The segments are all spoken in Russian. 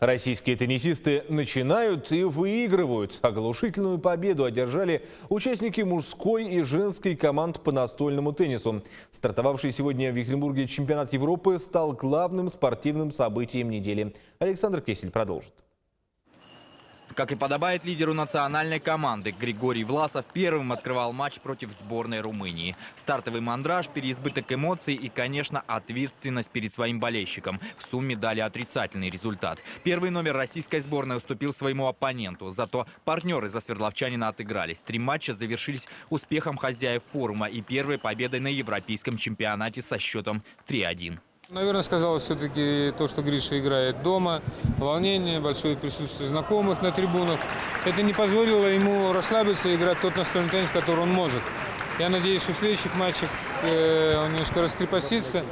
Российские теннисисты начинают и выигрывают. Оглушительную победу одержали участники мужской и женской команд по настольному теннису. Стартовавший сегодня в Екатеринбурге чемпионат Европы стал главным спортивным событием недели. Александр Кесель продолжит. Как и подобает лидеру национальной команды, Григорий Власов первым открывал матч против сборной Румынии. Стартовый мандраж, переизбыток эмоций и, конечно, ответственность перед своим болельщиком. В сумме дали отрицательный результат. Первый номер российской сборной уступил своему оппоненту. Зато партнеры за свердловчанина отыгрались. Три матча завершились успехом хозяев форума и первой победой на европейском чемпионате со счетом 3-1. Наверное, сказалось все-таки то, что Гриша играет дома, волнение, большое присутствие знакомых на трибунах. Это не позволило ему расслабиться и играть тот настольный теннис, который он может. Я надеюсь, что в следующих матчах э, он немножко раскрепостится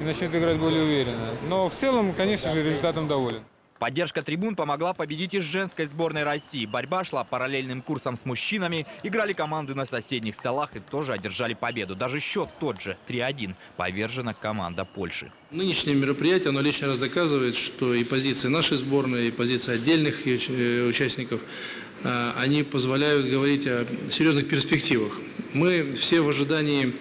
и начнет играть более уверенно. Но в целом, конечно же, результатом доволен. Поддержка трибун помогла победить и женской сборной России. Борьба шла параллельным курсом с мужчинами. Играли команды на соседних столах и тоже одержали победу. Даже счет тот же, 3-1. Повержена команда Польши. Нынешнее мероприятие, оно лишний раз доказывает, что и позиции нашей сборной, и позиции отдельных э, участников, э, они позволяют говорить о серьезных перспективах. Мы все в ожидании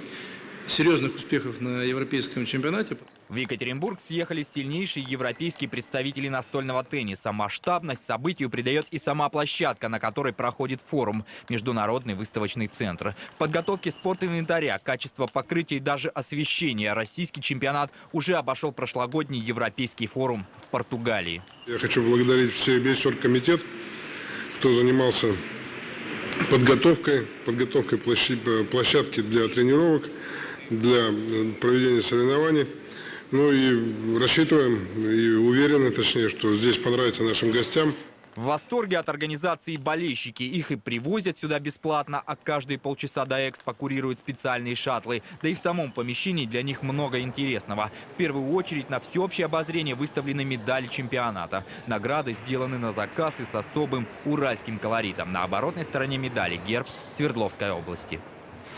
серьезных успехов на европейском чемпионате. В Екатеринбург съехались сильнейшие европейские представители настольного тенниса. Масштабность событию придает и сама площадка, на которой проходит форум «Международный выставочный центр». В подготовке спорт-инвентаря, качество покрытия и даже освещения российский чемпионат уже обошел прошлогодний европейский форум в Португалии. Я хочу благодарить все, весь оргкомитет, кто занимался подготовкой, подготовкой площадки для тренировок, для проведения соревнований. Ну и рассчитываем, и уверены, точнее, что здесь понравится нашим гостям. В восторге от организации болельщики. Их и привозят сюда бесплатно, а каждые полчаса до экспо курируют специальные шаттлы. Да и в самом помещении для них много интересного. В первую очередь на всеобщее обозрение выставлены медали чемпионата. Награды сделаны на заказ и с особым уральским колоритом. На оборотной стороне медали герб Свердловской области.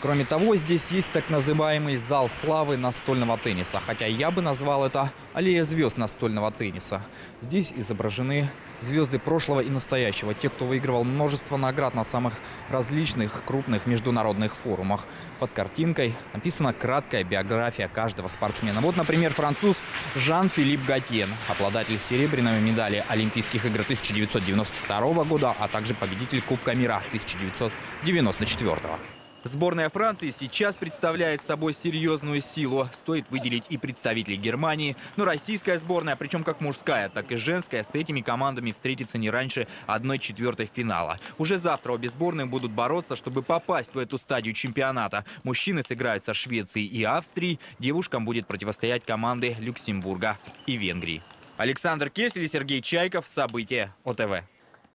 Кроме того, здесь есть так называемый зал славы настольного тенниса, хотя я бы назвал это аллея звезд настольного тенниса. Здесь изображены звезды прошлого и настоящего, те, кто выигрывал множество наград на самых различных крупных международных форумах. Под картинкой написана краткая биография каждого спортсмена. Вот, например, француз Жан-Филипп Гатьен, обладатель серебряной медали Олимпийских игр 1992 года, а также победитель Кубка мира 1994 года. Сборная Франции сейчас представляет собой серьезную силу. Стоит выделить и представителей Германии. Но российская сборная, причем как мужская, так и женская, с этими командами встретится не раньше 1-4 финала. Уже завтра обе сборные будут бороться, чтобы попасть в эту стадию чемпионата. Мужчины сыграют со Швецией и Австрией. Девушкам будет противостоять команды Люксембурга и Венгрии. Александр Кесель и Сергей Чайков. События ОТВ.